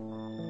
you.